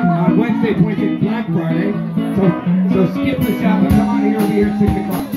on uh, Wednesday, 26th, Black Friday. So, so skip the shop and Come on here. We'll be here at 6 o'clock.